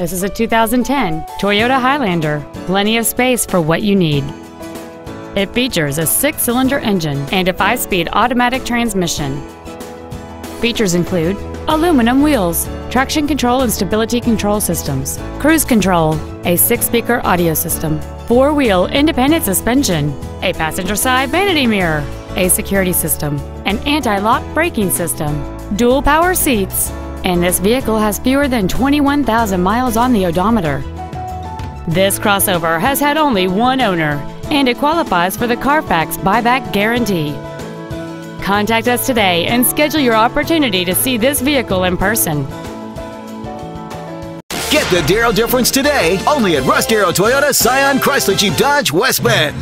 This is a 2010 Toyota Highlander. Plenty of space for what you need. It features a six-cylinder engine and a five-speed automatic transmission. Features include aluminum wheels, traction control and stability control systems, cruise control, a six-speaker audio system, four-wheel independent suspension, a passenger side vanity mirror, a security system, an anti-lock braking system, dual power seats, and this vehicle has fewer than 21,000 miles on the odometer. This crossover has had only one owner, and it qualifies for the Carfax buyback guarantee. Contact us today and schedule your opportunity to see this vehicle in person. Get the Darrow difference today, only at Russ Darrow Toyota, Scion, Chrysler Jeep Dodge, West Bend.